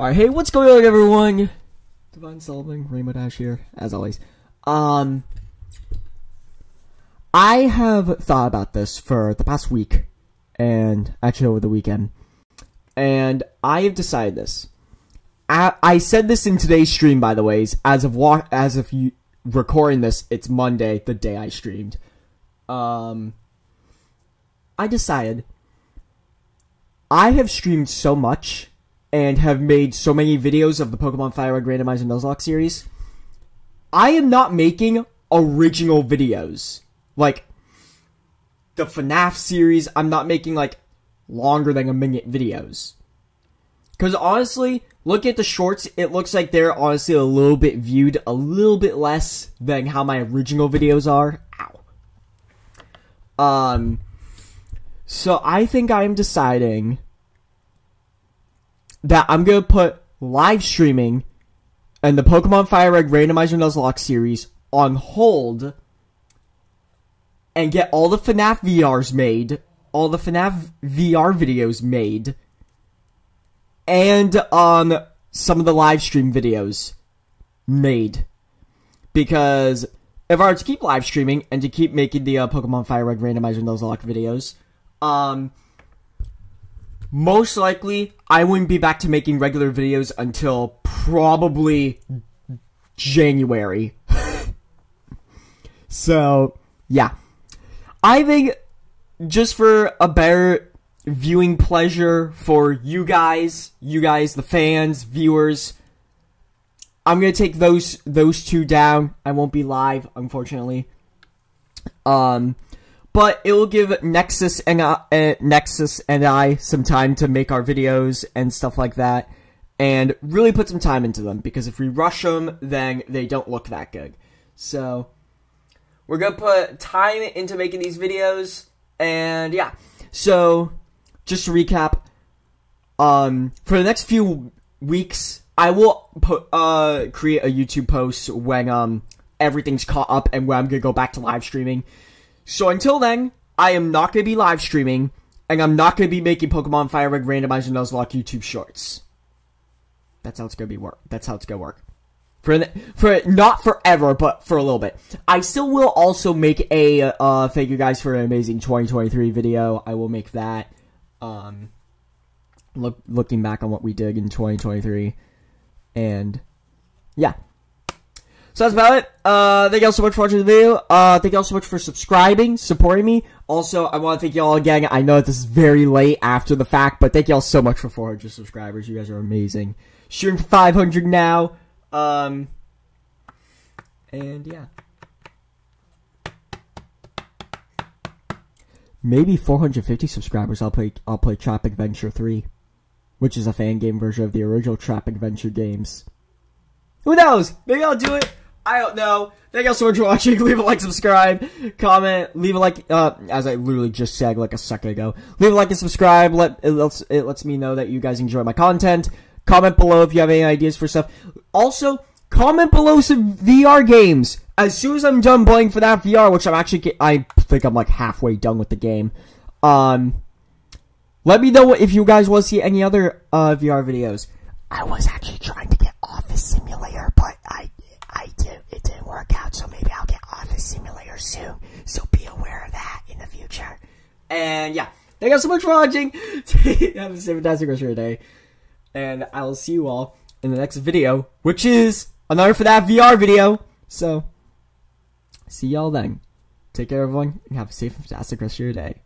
Alright, hey, what's going on, everyone? Divine Sullivan, Rainbow Dash here, as always. Um, I have thought about this for the past week, and actually over the weekend, and I have decided this. I, I said this in today's stream, by the way, as of wa- as of you recording this, it's Monday, the day I streamed. Um, I decided I have streamed so much and have made so many videos of the Pokemon Fire Red Randomizer Nuzlocke series, I am not making original videos. Like, the FNAF series, I'm not making, like, longer than a minute videos. Because honestly, look at the shorts, it looks like they're honestly a little bit viewed, a little bit less than how my original videos are. Ow. Um, so I think I'm deciding that I'm gonna put live streaming and the Pokemon Fire Red Randomizer Nuzlocke series on hold and get all the FNAF VRs made, all the FNAF VR videos made, and um some of the live stream videos made. Because if I were to keep live streaming and to keep making the uh, Pokemon Fire Red Randomizer Nuzlocke videos, um, most likely I wouldn't be back to making regular videos until probably January. so, yeah. I think just for a better viewing pleasure for you guys, you guys, the fans, viewers, I'm gonna take those those two down. I won't be live, unfortunately. Um, but it will give Nexus and uh, uh, Nexus and I some time to make our videos and stuff like that, and really put some time into them. Because if we rush them, then they don't look that good. So we're gonna put time into making these videos, and yeah. So just to recap, um, for the next few weeks, I will put uh create a YouTube post when um everything's caught up and when I'm gonna go back to live streaming. So until then, I am not going to be live streaming, and I'm not going to be making Pokemon Fire Red Randomizer Nuzlocke YouTube shorts. That's how it's going to be work. That's how it's going to work. For for not forever, but for a little bit. I still will also make a uh, thank you guys for an amazing 2023 video. I will make that. Um, look looking back on what we did in 2023, and yeah. So that's about it. Uh, thank y'all so much for watching the video. Uh, thank y'all so much for subscribing, supporting me. Also, I want to thank y'all again. I know that this is very late after the fact, but thank y'all so much for 400 subscribers. You guys are amazing. Shooting for 500 now. Um, and yeah. Maybe 450 subscribers. I'll play. I'll play Trap Adventure 3, which is a fan game version of the original Trap Adventure games. Who knows? Maybe I'll do it. I don't know. Thank you all so much for watching. Leave a like, subscribe, comment, leave a like, uh, as I literally just said like a second ago. Leave a like and subscribe. Let, it lets, it lets me know that you guys enjoy my content. Comment below if you have any ideas for stuff. Also, comment below some VR games. As soon as I'm done playing FNAF VR, which I'm actually, I think I'm like halfway done with the game. Um, let me know if you guys want to see any other, uh, VR videos. I was actually trying to get Office Simulator, but I I did it didn't work out, so maybe I'll get Office Simulator soon. So be aware of that in the future. And yeah, thank you guys so much for watching. Have a fantastic rest of your day, and I will see you all in the next video, which is another FNAF VR video. So see y'all then. Take care, everyone, and have a safe and fantastic rest of your day.